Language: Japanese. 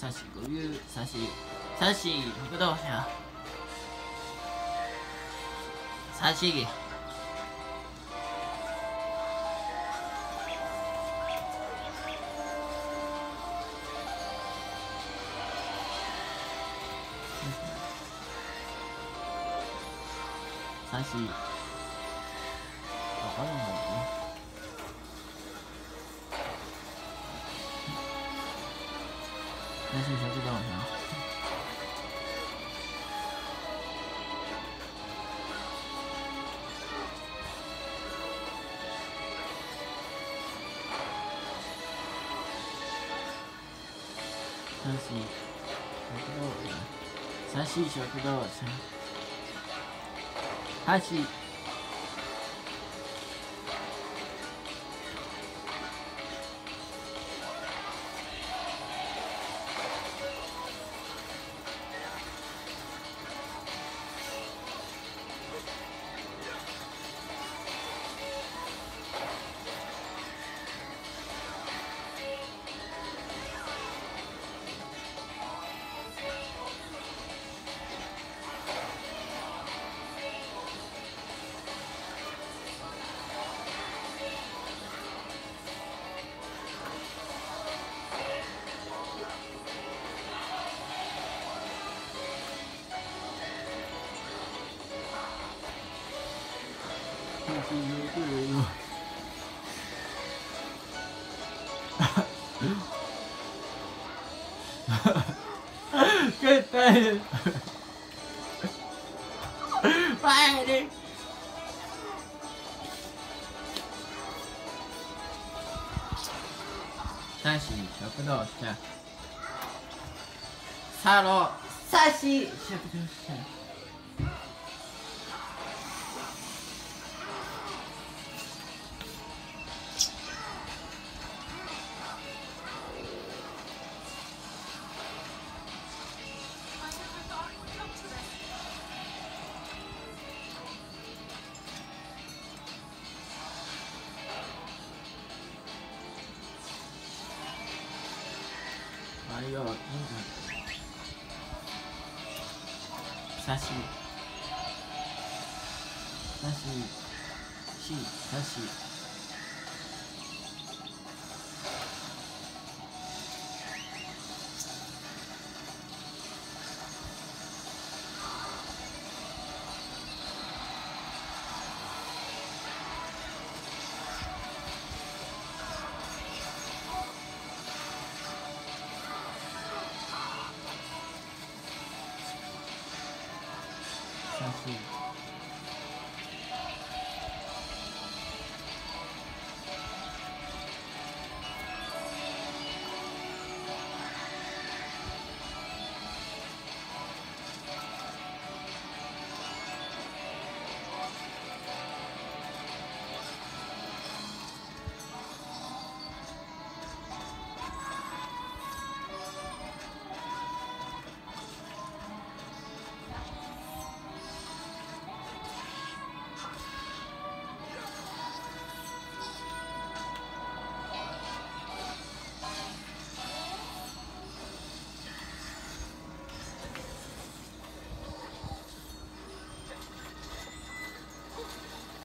三四五流三四三四北斗星三四三四わかんないね三四小知道吗？三四小知道吗？三四小知道三八四三四六絶対前に三四食堂車サロ三四食堂車あれよ、いいんだ。さし。さし。し、さし。さし。